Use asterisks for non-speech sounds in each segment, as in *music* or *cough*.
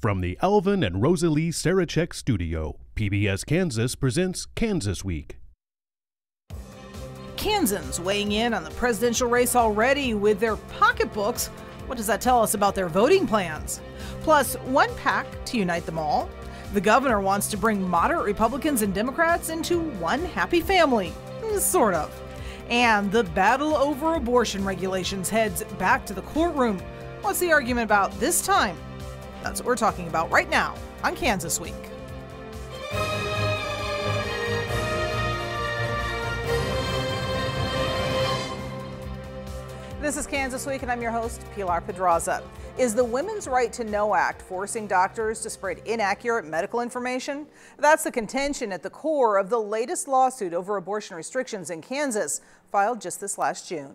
From the Alvin and Rosalie Sarachek studio, PBS Kansas presents Kansas Week. Kansans weighing in on the presidential race already with their pocketbooks. What does that tell us about their voting plans? Plus, one PAC to unite them all. The governor wants to bring moderate Republicans and Democrats into one happy family. Sort of. And the battle over abortion regulations heads back to the courtroom. What's the argument about this time? That's what we're talking about right now on Kansas Week. This is Kansas Week, and I'm your host, Pilar Pedraza. Is the Women's Right to Know Act forcing doctors to spread inaccurate medical information? That's the contention at the core of the latest lawsuit over abortion restrictions in Kansas, filed just this last June.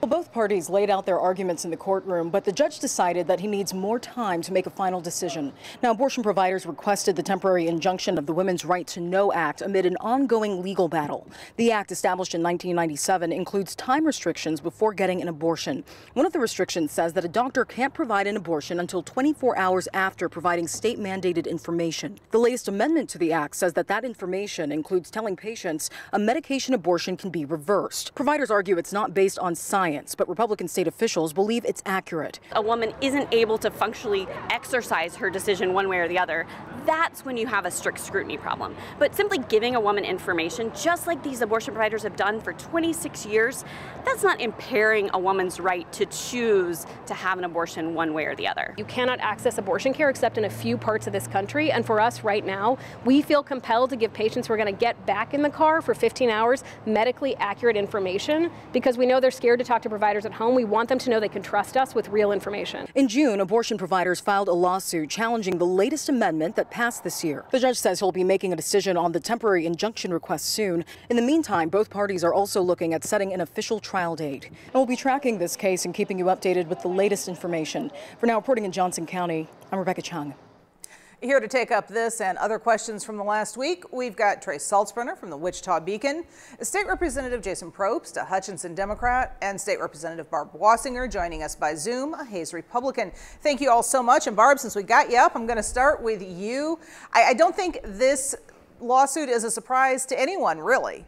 Well, both parties laid out their arguments in the courtroom, but the judge decided that he needs more time to make a final decision. Now, abortion providers requested the temporary injunction of the Women's Right to Know Act amid an ongoing legal battle. The act, established in 1997, includes time restrictions before getting an abortion. One of the restrictions says that a doctor can't provide an abortion until 24 hours after providing state mandated information. The latest amendment to the act says that that information includes telling patients a medication abortion can be reversed. Providers argue it's not based on science science, but Republican state officials believe it's accurate. A woman isn't able to functionally exercise her decision one way or the other. That's when you have a strict scrutiny problem. But simply giving a woman information, just like these abortion providers have done for 26 years, that's not impairing a woman's right to choose to have an abortion one way or the other. You cannot access abortion care except in a few parts of this country. And for us right now, we feel compelled to give patients who are going to get back in the car for 15 hours medically accurate information because we know they're scared to talk talk to providers at home. We want them to know they can trust us with real information. In June, abortion providers filed a lawsuit challenging the latest amendment that passed this year. The judge says he'll be making a decision on the temporary injunction request soon. In the meantime, both parties are also looking at setting an official trial date. And we'll be tracking this case and keeping you updated with the latest information. For now, reporting in Johnson County, I'm Rebecca Chung. Here to take up this and other questions from the last week, we've got Trace Saltzbrenner from the Wichita Beacon, State Representative Jason Probst, a Hutchinson Democrat, and State Representative Barb Wasinger joining us by Zoom, a Hays Republican. Thank you all so much. And Barb, since we got you up, I'm going to start with you. I, I don't think this lawsuit is a surprise to anyone, really.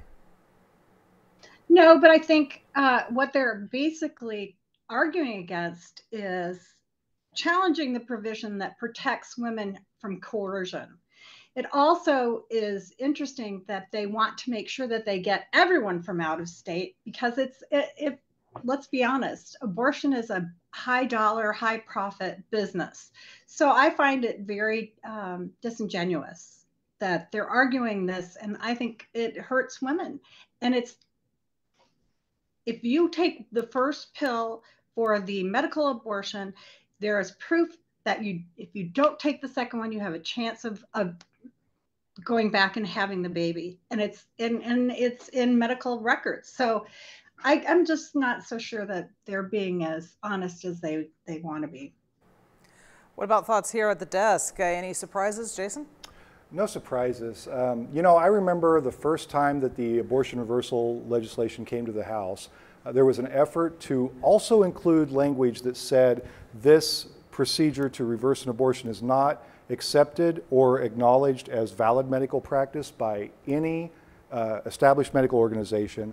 No, but I think uh, what they're basically arguing against is challenging the provision that protects women from coercion. It also is interesting that they want to make sure that they get everyone from out of state because it's if let's be honest, abortion is a high dollar, high profit business. So I find it very um, disingenuous that they're arguing this, and I think it hurts women. And it's if you take the first pill for the medical abortion, there is proof that you if you don't take the second one you have a chance of, of going back and having the baby. And it's in and it's in medical records. So I, i'm just not so sure that they're being as honest as they they want to be. What about thoughts here at the desk? Uh, any surprises jason? No surprises. Um, you know, I remember the first time that the abortion reversal legislation came to the House, uh, there was an effort to also include language that said this procedure to reverse an abortion is not accepted or acknowledged as valid medical practice by any uh, established medical organization,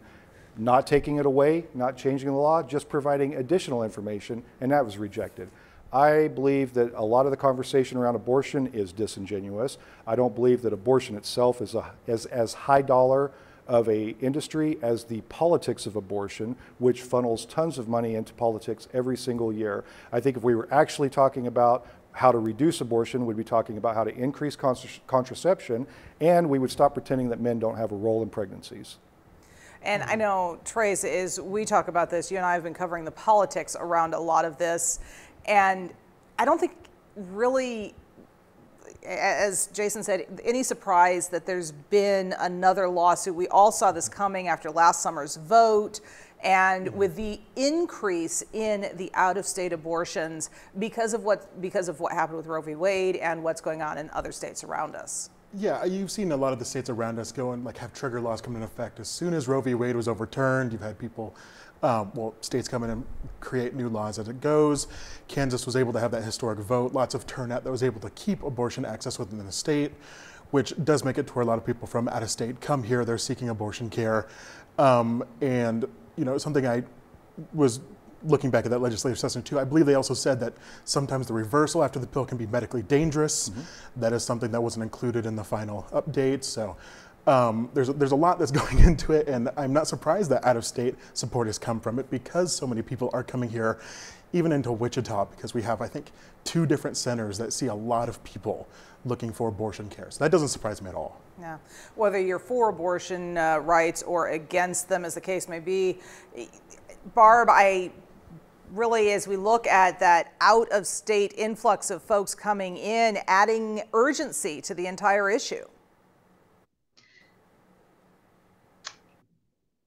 not taking it away, not changing the law, just providing additional information, and that was rejected. I believe that a lot of the conversation around abortion is disingenuous. I don't believe that abortion itself is a, as, as high dollar of a industry as the politics of abortion, which funnels tons of money into politics every single year. I think if we were actually talking about how to reduce abortion, we'd be talking about how to increase contraception, and we would stop pretending that men don't have a role in pregnancies. And I mm-hmm. know, Trace, is we talk about this, you and I have been covering the politics around a lot of this, and I don't think really as Jason said, any surprise that there's been another lawsuit? We all saw this coming after last summer's vote. And with the increase in the out-of-state abortions because of what because of what happened with Roe v. Wade and what's going on in other states around us. Yeah, you've seen a lot of the states around us go and like have trigger laws come into effect as soon as Roe v. Wade was overturned. You've had people um, well, states come in and create new laws as it goes. Kansas was able to have that historic vote, lots of turnout that was able to keep abortion access within the state, which does make it to where a lot of people from out of state come here, they're seeking abortion care. Um, and, you know, something I was looking back at that legislative session too, I believe they also said that sometimes the reversal after the pill can be medically dangerous. Mm-hmm. That is something that wasn't included in the final update. So um, there's, there's a lot that's *laughs* going into it, and I'm not surprised that out of state support has come from it because so many people are coming here, even into Wichita, because we have, I think, two different centers that see a lot of people looking for abortion care. So that doesn't surprise me at all. Yeah. Whether you're for abortion uh, rights or against them, as the case may be, Barb, I really, as we look at that out of state influx of folks coming in, adding urgency to the entire issue?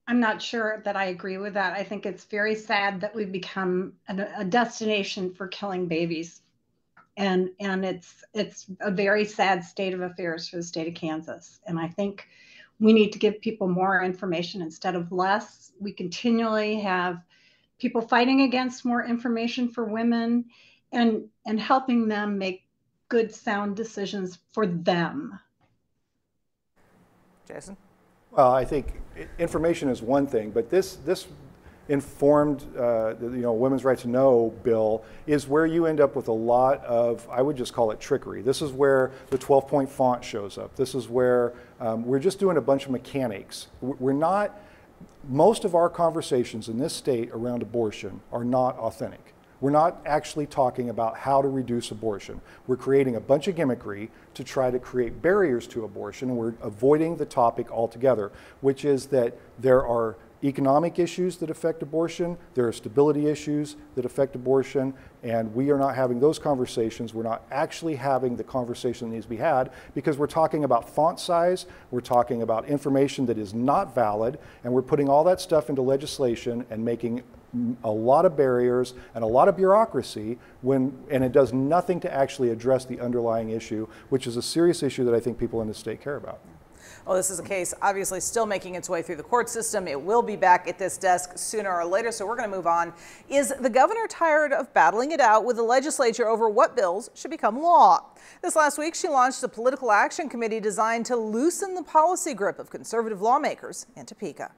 I'm not sure that I agree with that. I think it's very sad that we've become a, destination for killing babies. And, and it's it's a very sad state of affairs for the state of Kansas. And I think we need to give people more information instead of less. We continually have people fighting against more information for women and and helping them make good sound decisions for them jason well i think information is one thing but this this informed uh, you know women's right to know bill is where you end up with a lot of i would just call it trickery. This is where the 12 point font shows up. This is where um, we're just doing a bunch of mechanics. We're not most of our conversations in this state around abortion are not authentic. We're not actually talking about how to reduce abortion. We're creating a bunch of gimmickry to try to create barriers to abortion, we're avoiding the topic altogether, which is that there are economic issues that affect abortion, there are stability issues that affect abortion, and we are not having those conversations. We're not actually having the conversation that needs to be had because we're talking about font size, we're talking about information that is not valid, and we're putting all that stuff into legislation and making a lot of barriers and a lot of bureaucracy when and it does nothing to actually address the underlying issue, which is a serious issue that I think people in the state care about. Well, this is a case obviously still making its way through the court system. It will be back at this desk sooner or later, so we're going to move on. Is the governor tired of battling it out with the legislature over what bills should become law? This last week, she launched a political action committee designed to loosen the policy grip of conservative lawmakers in Topeka.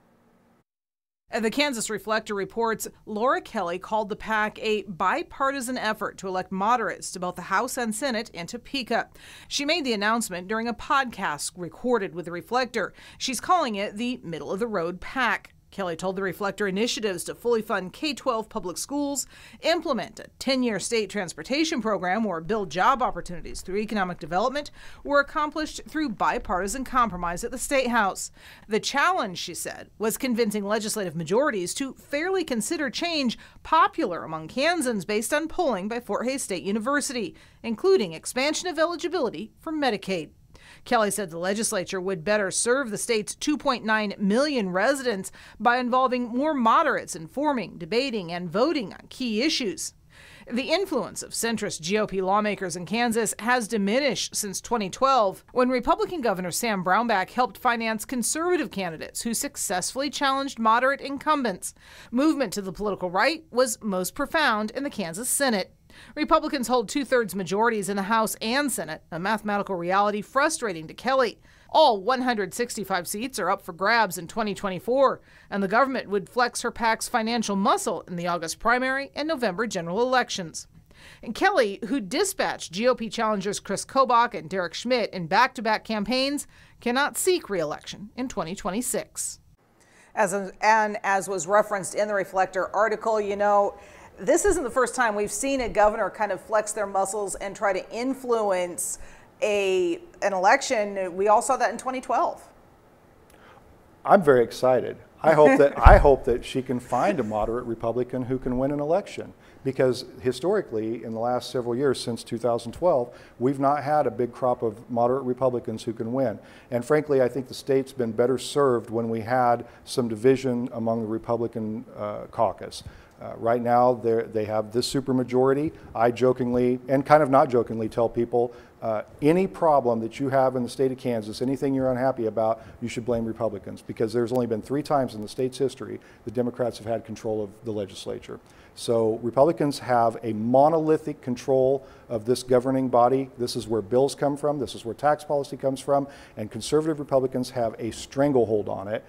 Uh, the Kansas Reflector reports Laura Kelly called the PAC a bipartisan effort to elect moderates to both the House and Senate in Topeka. She made the announcement during a podcast recorded with the Reflector. She's calling it the Middle of the Road PAC. Kelly told the Reflector initiatives to fully fund K 12 public schools, implement a 10 year state transportation program, or build job opportunities through economic development were accomplished through bipartisan compromise at the State House. The challenge, she said, was convincing legislative majorities to fairly consider change popular among Kansans based on polling by Fort Hays State University, including expansion of eligibility for Medicaid. Kelly said the legislature would better serve the state's 2.9 million residents by involving more moderates in forming, debating, and voting on key issues. The influence of centrist GOP lawmakers in Kansas has diminished since 2012, when Republican Governor Sam Brownback helped finance conservative candidates who successfully challenged moderate incumbents. Movement to the political right was most profound in the Kansas Senate. Republicans hold two thirds majorities in the House and Senate, a mathematical reality frustrating to Kelly. All 165 seats are up for grabs in 2024, and the government would flex her PAC's financial muscle in the August primary and November general elections. And Kelly, who dispatched GOP challengers Chris Kobach and Derek Schmidt in back to back campaigns, cannot seek reelection in 2026. As and as was referenced in the Reflector article, you know, this isn't the first time we've seen a governor kind of flex their muscles and try to influence a an election. We all saw that in 2012. I'm very excited. I hope that *laughs* I hope that she can find a moderate Republican who can win an election because historically in the last several years since 2012 we've not had a big crop of moderate Republicans who can win and frankly I think the state's been better served when we had some division among the Republican uh, caucus Uh, right now, they have this supermajority. I jokingly, and kind of not jokingly, tell people uh, any problem that you have in the state of Kansas, anything you're unhappy about, you should blame Republicans because there's only been three times in the state's history the Democrats have had control of the legislature. So Republicans have a monolithic control of this governing body. This is where bills come from, this is where tax policy comes from, and conservative Republicans have a stranglehold on it.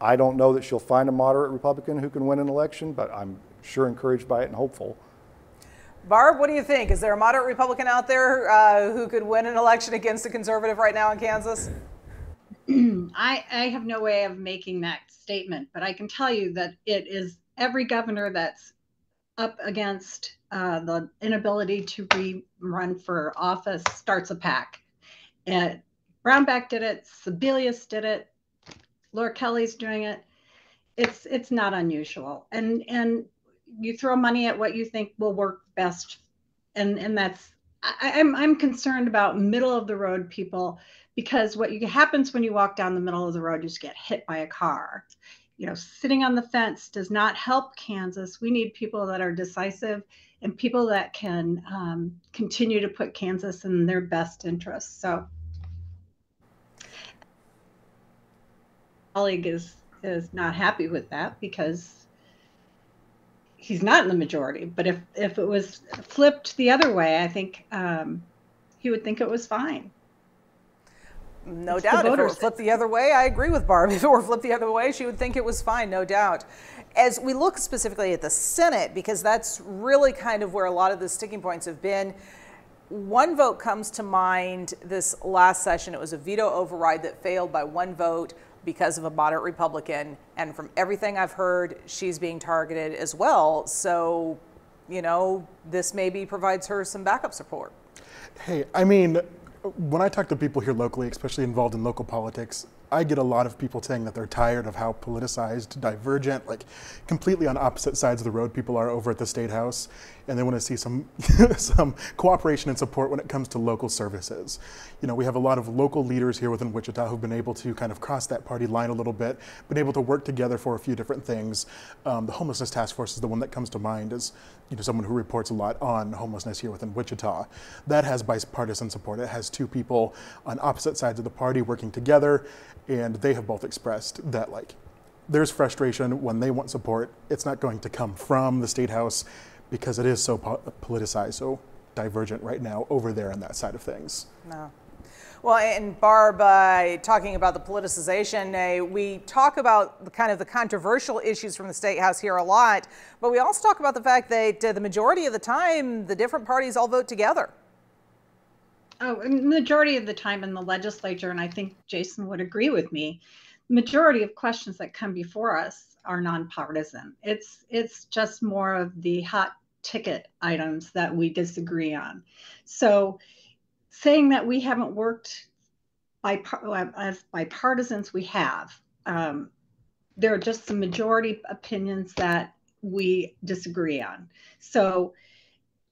I don't know that she'll find a moderate Republican who can win an election, but I'm sure encouraged by it and hopeful. Barb, what do you think? Is there a moderate Republican out there uh, who could win an election against a conservative right now in Kansas? *clears throat* I, I have no way of making that statement, but I can tell you that it is every governor that's up against uh, the inability to re- run for office starts a PAC. And Brownback did it, Sebelius did it, Laura Kelly's doing it. It's it's not unusual, and and you throw money at what you think will work best, and and that's I, I'm I'm concerned about middle of the road people because what you, happens when you walk down the middle of the road, you just get hit by a car. You know, sitting on the fence does not help Kansas. We need people that are decisive and people that can um, continue to put Kansas in their best interests. So, colleague is is not happy with that because he's not in the majority. But if if it was flipped the other way, I think um, he would think it was fine. No it's doubt. If it were flipped the other way, I agree with Barb. *laughs* If it were flipped the other way, she would think it was fine, no doubt. As we look specifically at the Senate, because that's really kind of where a lot of the sticking points have been, one vote comes to mind this last session. It was a veto override that failed by one vote because of a moderate Republican. And from everything I've heard, she's being targeted as well. So, you know, this maybe provides her some backup support. Hey, I mean, when I talk to people here locally, especially involved in local politics, I get a lot of people saying that they're tired of how politicized, divergent, like completely on opposite sides of the road people are over at the State House, and they want to see some *laughs* some cooperation and support when it comes to local services. You know, we have a lot of local leaders here within Wichita who've been able to kind of cross that party line a little bit, been able to work together for a few different things. Um, the homelessness task force is the one that comes to mind as you know someone who reports a lot on homelessness here within Wichita. That has bipartisan support. It has two people on opposite sides of the party working together and they have both expressed that like there's frustration when they want support. It's not going to come from the state house because it is so po- politicized, so divergent right now over there on that side of things. No. Well, and Barb, uh, talking about the politicization, uh, we talk about the kind of the controversial issues from the state house here a lot, but we also talk about the fact that uh, the majority of the time, the different parties all vote together. Oh, majority of the time in the legislature, and I think Jason would agree with me, majority of questions that come before us are nonpartisan. It's it's just more of the hot ticket items that we disagree on. So saying that we haven't worked by as bipartisans, we have. Um, there are just some majority opinions that we disagree on. So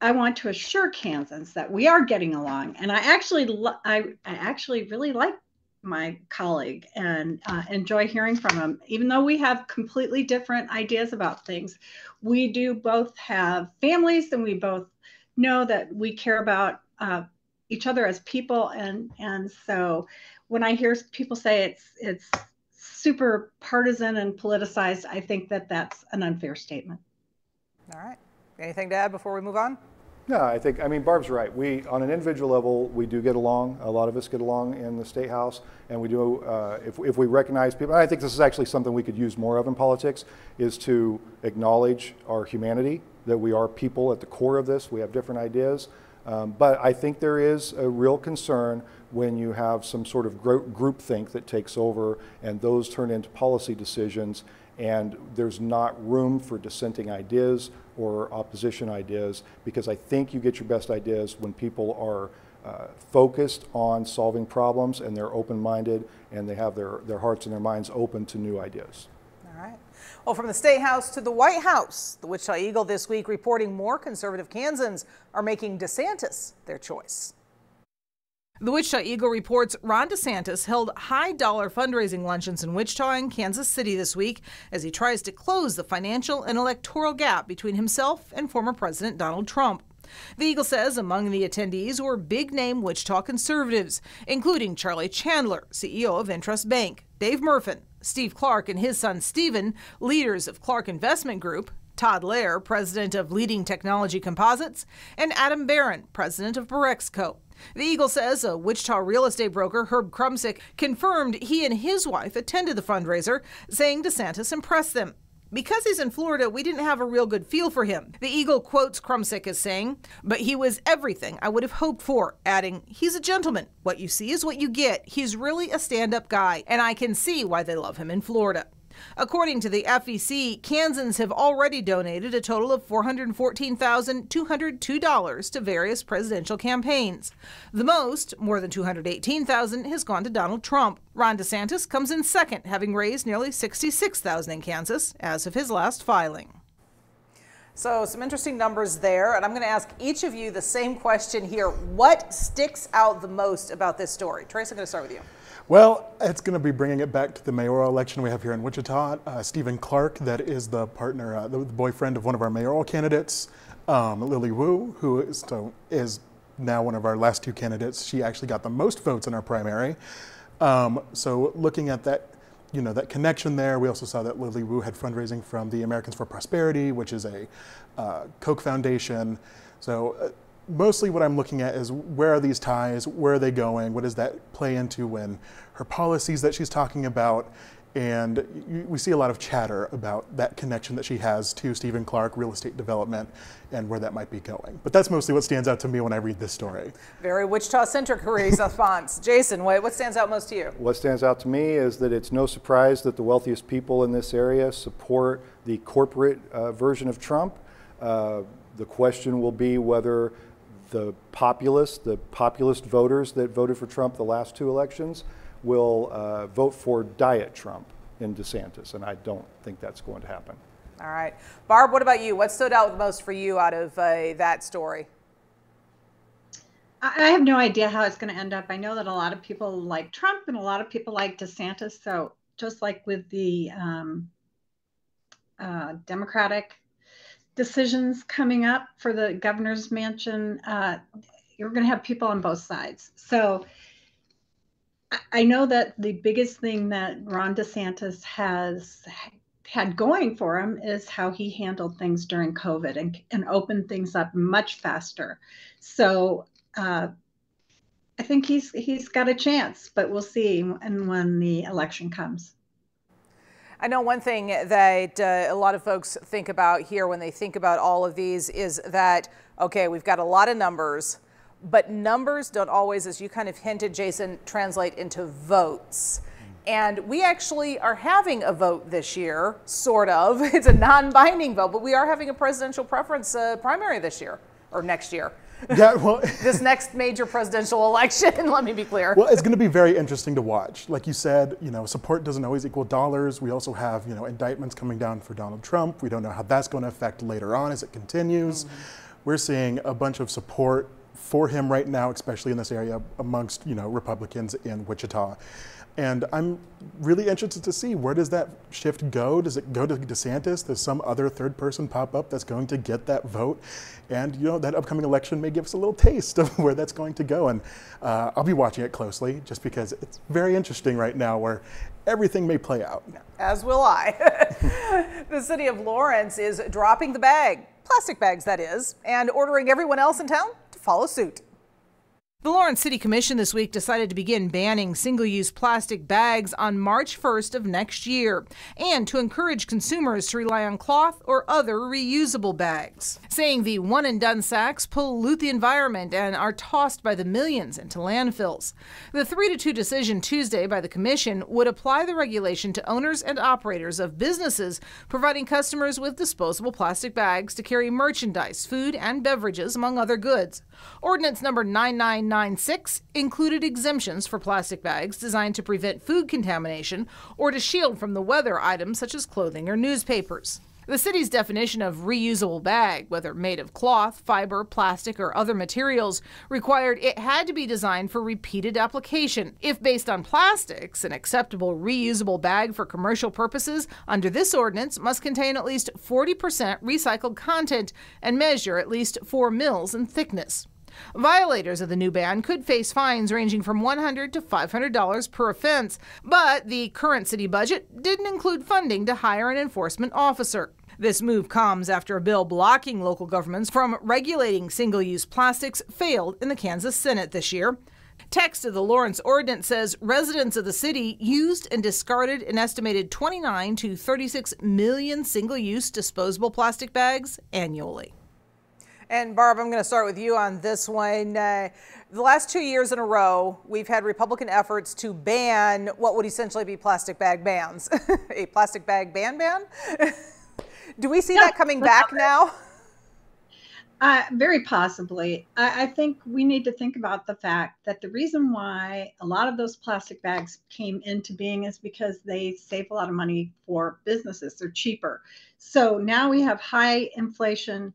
I want to assure Kansans that we are getting along. And I actually, I, I actually really like my colleague and uh, enjoy hearing from him. Even though we have completely different ideas about things, we do both have families and we both know that we care about uh, each other as people. And, and so when I hear people say it's, it's super partisan and politicized, I think that that's an unfair statement. All right. Anything to add before we move on? No, I think, I mean, Barb's right. We, on an individual level, we do get along. A lot of us get along in the State House, and we do, uh, if, if we recognize people, I think this is actually something we could use more of in politics, is to acknowledge our humanity, that we are people at the core of this. We have different ideas. Um, but I think there is a real concern when you have some sort of groupthink that takes over and those turn into policy decisions and there's not room for dissenting ideas or opposition ideas because I think you get your best ideas when people are uh, focused on solving problems and they're open-minded and they have their, their hearts and their minds open to new ideas. All right. Well, from the State House to the White House, the Wichita Eagle this week reporting more conservative Kansans are making DeSantis their choice. The Wichita Eagle reports Ron DeSantis held high dollar fundraising luncheons in Wichita and Kansas City this week as he tries to close the financial and electoral gap between himself and former President Donald Trump. The Eagle says among the attendees were big name Wichita conservatives, including Charlie Chandler, CEO of INTRUST Bank, Dave Murfin, Steve Clark and his son Stephen, leaders of Clark Investment Group, Todd Lair, president of Leading Technology Composites, and Adam Beren, president of Borexco. The Eagle says a Wichita real estate broker, Herb Krumsick, confirmed he and his wife attended the fundraiser, saying DeSantis impressed them. Because he's in Florida, we didn't have a real good feel for him. The Eagle quotes Krumsick as saying, But he was everything I would have hoped for, adding, He's a gentleman. What you see is what you get. He's really a stand up guy, and I can see why they love him in Florida. According to the FEC, Kansans have already donated a total of $414,202 to various presidential campaigns. The most, more than 218,000, has gone to Donald Trump. Ron DeSantis comes in second, having raised nearly 66,000 in Kansas as of his last filing. So, some interesting numbers there. And I'm going to ask each of you the same question here. What sticks out the most about this story? Trace, I'm going to start with you. Well, it's going to be bringing it back to the mayoral election we have here in Wichita. Uh, Stephen Clark, that is the partner, uh, the, boyfriend of one of our mayoral candidates, um, Lily Wu, who is, is, now one of our last two candidates. She actually got the most votes in our primary. Um, so looking at that, you know, that connection there, we also saw that Lily Wu had fundraising from the Americans for Prosperity, which is a uh, Koch foundation. So uh, mostly what I'm looking at is where are these ties, where are they going, what does that play into when her policies that she's talking about, and we see a lot of chatter about that connection that she has to Stephen Clark, real estate development, and where that might be going. But that's mostly what stands out to me when I read this story. Very Wichita-centric response. *laughs* Jason, wait, what stands out most to you? What stands out to me is that it's no surprise that the wealthiest people in this area support the corporate uh, version of Trump. Uh, the question will be whether the populace, the populist voters that voted for Trump the last two elections, will uh, vote for Diet Trump in DeSantis, and I don't think that's going to happen. All right. Barb, what about you? What stood out the most for you out of uh, that story? I have no idea how it's going to end up. I know that a lot of people like Trump and a lot of people like DeSantis. So, just like with the um, uh, Democratic decisions coming up for the governor's mansion, uh, you're going to have people on both sides. So I know that the biggest thing that Ron DeSantis has had going for him is how he handled things during COVID and, and opened things up much faster. So uh, I think he's he's got a chance, but we'll see and when the election comes. I know one thing that uh, a lot of folks think about here when they think about all of these is that, okay, we've got a lot of numbers, but numbers don't always, as you kind of hinted, Jason, translate into votes. And we actually are having a vote this year, sort of. *laughs* It's a non binding vote, but we are having a presidential preference uh, primary this year or next year. Yeah, well, *laughs* this next major presidential election, *laughs* let me be clear. Well, it's going to be very interesting to watch. Like you said, you know, support doesn't always equal dollars. We also have, you know, indictments coming down for Donald Trump. We don't know how that's going to affect later on as it continues. Mm-hmm. We're seeing a bunch of support for him right now, especially in this area amongst, you know, Republicans in Wichita. And I'm really interested to see where does that shift go? Does it go to DeSantis? Does some other third person pop up that's going to get that vote? And you know that upcoming election may give us a little taste of *laughs* where that's going to go. And uh, I'll be watching it closely just because it's very interesting right now where everything may play out. As will I. *laughs* the city of Lawrence is dropping the bag, plastic bags that is, and ordering everyone else in town to follow suit. The Lawrence City Commission this week decided to begin banning single use plastic bags on March 1st of next year and to encourage consumers to rely on cloth or other reusable bags, saying the one and done sacks pollute the environment and are tossed by the millions into landfills. The 3 to 2 decision Tuesday by the Commission would apply the regulation to owners and operators of businesses providing customers with disposable plastic bags to carry merchandise, food, and beverages, among other goods. Ordinance number 9996 included exemptions for plastic bags designed to prevent food contamination or to shield from the weather items such as clothing or newspapers. The city's definition of reusable bag, whether made of cloth, fiber, plastic, or other materials, required it had to be designed for repeated application. If based on plastics, an acceptable reusable bag for commercial purposes under this ordinance must contain at least 40% recycled content and measure at least 4 mils in thickness. Violators of the new ban could face fines ranging from $100 to $500 per offense, but the current city budget didn't include funding to hire an enforcement officer. This move comes after a bill blocking local governments from regulating single use plastics failed in the Kansas Senate this year. Text of the Lawrence Ordinance says residents of the city used and discarded an estimated 29 to 36 million single use disposable plastic bags annually. And Barb, I'm going to start with you on this one. Uh, the last two years in a row, we've had Republican efforts to ban what would essentially be plastic bag bans. *laughs* a plastic bag ban ban? *laughs* Do we see that coming back now? Uh, very possibly. I, I, think we need to think about the fact that the reason why a lot of those plastic bags came into being is because they save a lot of money for businesses. They're cheaper. So now we have high inflation.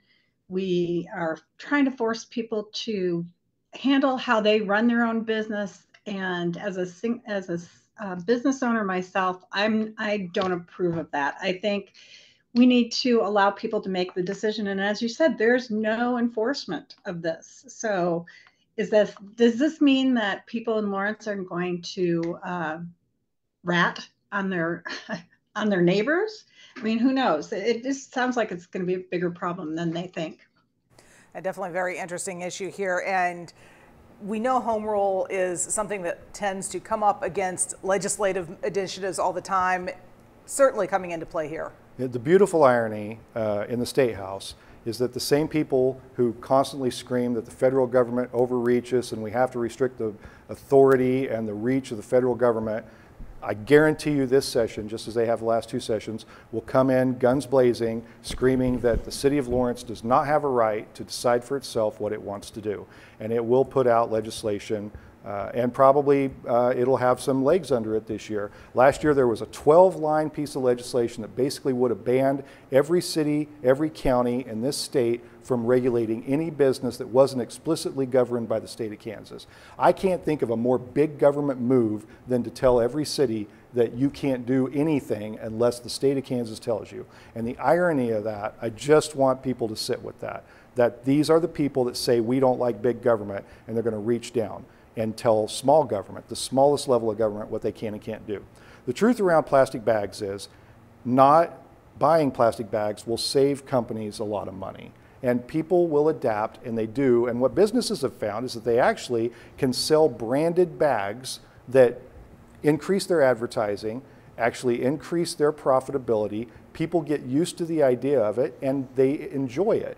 We are trying to force people to handle how they run their own business. And as a as a uh, business owner myself, I'm I don't approve of that. I think we need to allow people to make the decision. And as you said, there's no enforcement of this. So, is this does this mean that people in Lawrence are going to uh, rat on their *laughs* on their neighbors? I mean, who knows? It just sounds like it's going to be a bigger problem than they think. A definitely very interesting issue here, and we know home rule is something that tends to come up against legislative initiatives all the time. Certainly coming into play here. The beautiful irony uh, in the State House is that the same people who constantly scream that the federal government overreaches and we have to restrict the authority and the reach of the federal government, I guarantee you this session, just as they have the last two sessions, will come in guns blazing, screaming that the city of Lawrence does not have a right to decide for itself what it wants to do. And it will put out legislation uh, and probably uh, it'll have some legs under it this year. Last year there was a 12 line piece of legislation that basically would have banned every city, every county in this state from regulating any business that wasn't explicitly governed by the state of Kansas. I can't think of a more big government move than to tell every city that you can't do anything unless the state of Kansas tells you. And the irony of that, I just want people to sit with that. That these are the people that say we don't like big government and they're going to reach down and tell small government, the smallest level of government, what they can and can't do. The truth around plastic bags is not buying plastic bags will save companies a lot of money. And people will adapt, and they do. And what businesses have found is that they actually can sell branded bags that increase their advertising, actually increase their profitability. People get used to the idea of it, and they enjoy it.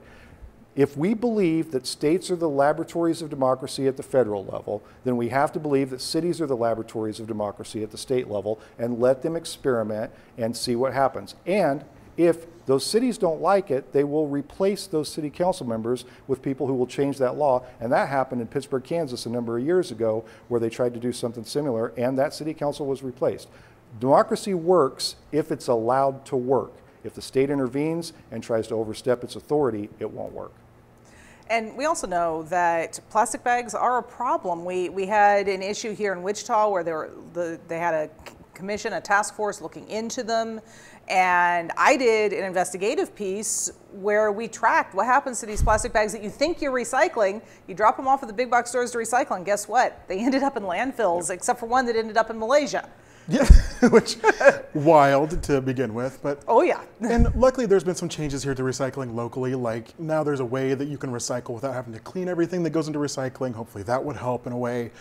If we believe that states are the laboratories of democracy at the federal level, then we have to believe that cities are the laboratories of democracy at the state level and let them experiment and see what happens. And if those cities don't like it, they will replace those city council members with people who will change that law. And that happened in Pittsburg, Kansas a number of years ago where they tried to do something similar and that city council was replaced. Democracy works if it's allowed to work. If the state intervenes and tries to overstep its authority, it won't work. And we also know that plastic bags are a problem. We, we had an issue here in Wichita where there were the, they had a commission, a task force looking into them. And I did an investigative piece where we tracked what happens to these plastic bags that you think you're recycling. You drop them off at the big box stores to recycle, and guess what? They *laughs* ended up in landfills, except for one that ended up in Malaysia. Yeah, *laughs* *laughs* which wild to begin with, but oh yeah. *laughs* and luckily, there's been some changes here to recycling locally. Like now, there's a way that you can recycle without having to clean everything that goes into recycling. Hopefully, that would help in a way.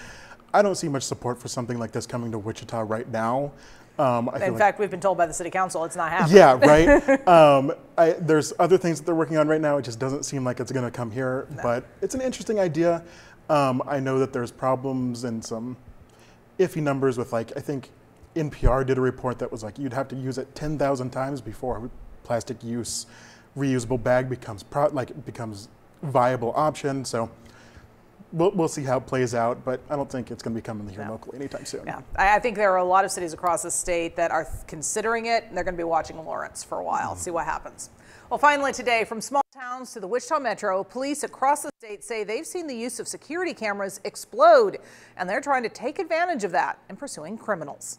I don't see much support for something like this coming to Wichita right now. Um, in fact, like, we've been told by the city council it's not happening. Yeah, right. *laughs* um, I, there's other things that they're working on right now. It just doesn't seem like it's going to come here, no. but it's an interesting idea. Um, I know that there's problems and some iffy numbers with like I think NPR did a report that was like you'd have to use it 10,000 times before plastic use reusable bag becomes pro- like becomes viable option. So we'll, we'll see how it plays out, but I don't think it's going to be coming here no. locally anytime soon. Yeah, I, I, think there are a lot of cities across the state that are considering it, and they're going to be watching Lawrence for a while, mm-hmm. see what happens. Well, finally today, from small towns to the Wichita Metro, police across the state say they've seen the use of security cameras explode, and they're trying to take advantage of that in pursuing criminals.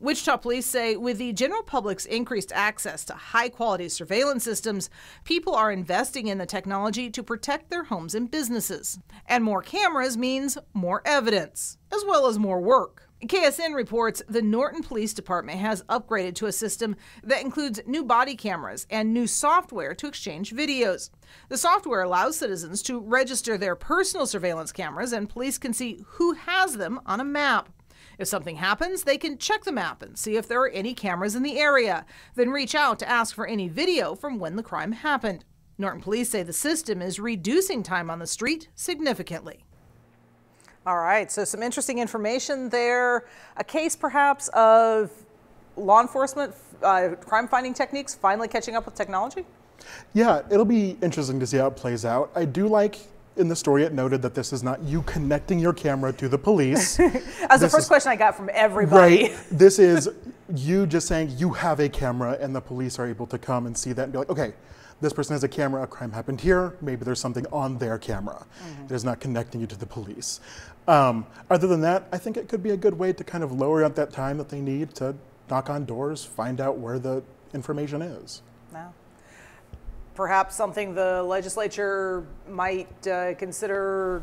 Wichita police say with the general public's increased access to high quality surveillance systems, people are investing in the technology to protect their homes and businesses. And more cameras means more evidence, as well as more work. KSN reports the Norton Police Department has upgraded to a system that includes new body cameras and new software to exchange videos. The software allows citizens to register their personal surveillance cameras, and police can see who has them on a map. If something happens, they can check the map and see if there are any cameras in the area, then reach out to ask for any video from when the crime happened. Norton police say the system is reducing time on the street significantly. All right, so some interesting information there. A case perhaps of law enforcement uh, crime finding techniques finally catching up with technology? Yeah, it'll be interesting to see how it plays out. I do like in the story, it noted that this is not you connecting your camera to the police. *laughs* That's the first is, question I got from everybody. Right. *laughs* this is you just saying you have a camera, and the police are able to come and see that and be like, okay, this person has a camera, a crime happened here, maybe there's something on their camera. Mm-hmm. It is not connecting you to the police. Um, other than that, I think it could be a good way to kind of lower out that time that they need to knock on doors, find out where the information is. Wow perhaps something the legislature might uh, consider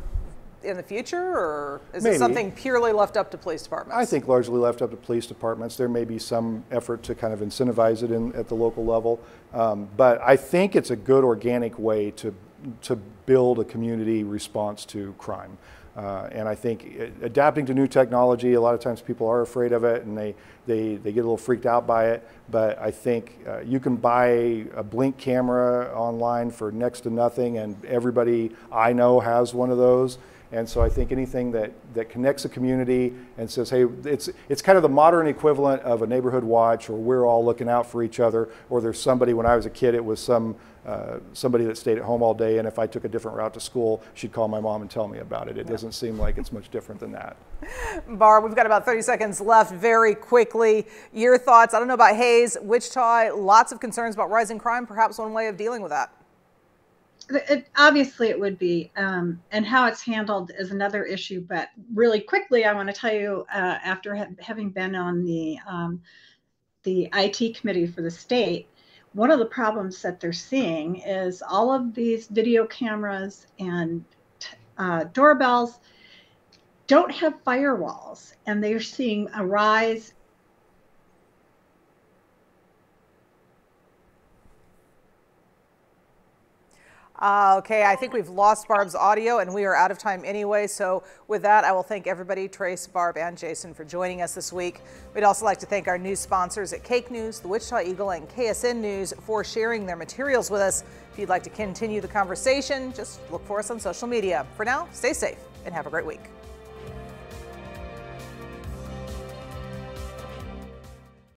in the future, or is Maybe. it something purely left up to police departments? I think largely left up to police departments. There may be some effort to kind of incentivize it in, at the local level, um, but I think it's a good organic way to to build a community response to crime. Uh, and I think adapting to new technology, a lot of times people are afraid of it and they, they, they get a little freaked out by it. But I think uh, you can buy a blink camera online for next to nothing, and everybody I know has one of those. And so I think anything that, that connects a community and says, hey, it's, it's kind of the modern equivalent of a neighborhood watch, or we're all looking out for each other, or there's somebody, when I was a kid, it was some, uh, somebody that stayed at home all day, and if I took a different route to school, she'd call my mom and tell me about it. It yeah. doesn't seem like it's much different than that. *laughs* Barb, we've got about 30 seconds left very quickly. Your thoughts, I don't know about Hays, Wichita, lots of concerns about rising crime, perhaps one way of dealing with that. It, obviously, it would be, um, and how it's handled is another issue. But really quickly, I want to tell you, uh, after ha- having been on the um, the IT committee for the state, one of the problems that they're seeing is all of these video cameras and uh, doorbells don't have firewalls, and they're seeing a rise Uh, okay, I think we've lost Barb's audio and we are out of time anyway. So with that, I will thank everybody, Trace, Barb, and Jason for joining us this week. We'd also like to thank our news sponsors at KAKE News, the Wichita Eagle, and KSN News for sharing their materials with us. If you'd like to continue the conversation, just look for us on social media. For now, stay safe and have a great week.